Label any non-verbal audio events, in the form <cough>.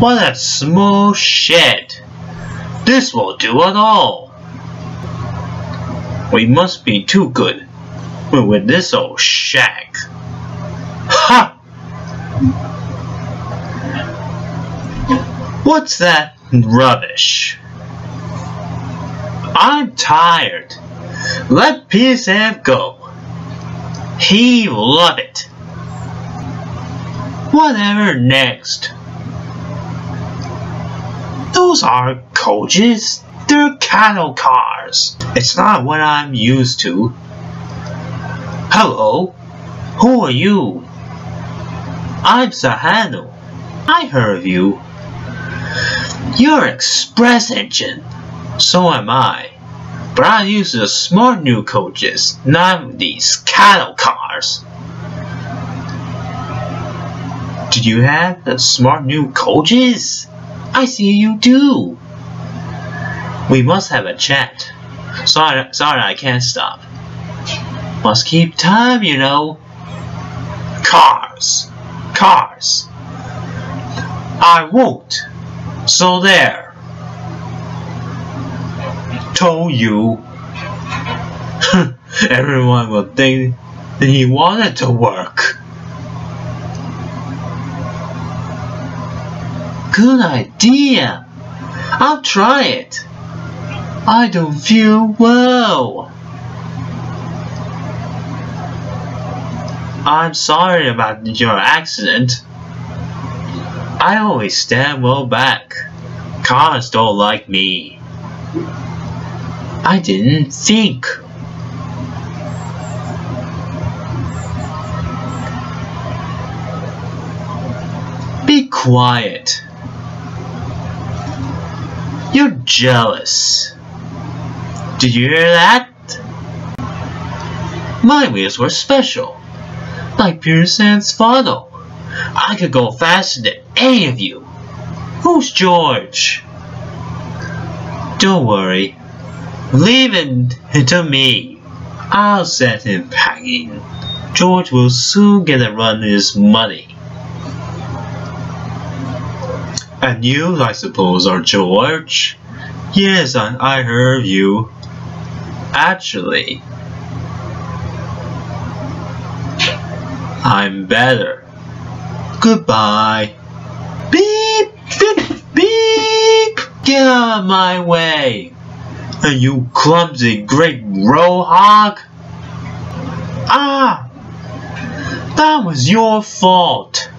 What a small shed! This will do it all! We must be too good with this old shack. Ha! What's that rubbish? I'm tired. Let PSF go. He will love it. Whatever next. Those are coaches. They're cattle cars. It's not what I'm used to. Hello? Who are you? I'm Sir Handel. I heard of you. You're express engine. So am I. But I use the smart new coaches, not these cattle cars. Do you have the smart new coaches? I see you do. We must have a chat. Sorry, sorry I can't stop. Must keep time, you know. Cars. Cars. I won't. So there. Told you. <laughs> Everyone will think he wanted to work. Good idea. I'll try it. I don't feel well. I'm sorry about your accident. I always stand well back. Cars don't like me. I didn't think. Be quiet. You're jealous. Did you hear that? My wheels were special, like pure Pearson's funnel. I could go faster than any of you. Who's George? Don't worry. Leave it to me. I'll set him packing. George will soon get a run in his money. And you, I suppose, are George? Yes, I, I heard you. Actually, I'm better. Goodbye. Beep, beep, beep. Get out of my way. And you clumsy great roadhog. Ah, that was your fault.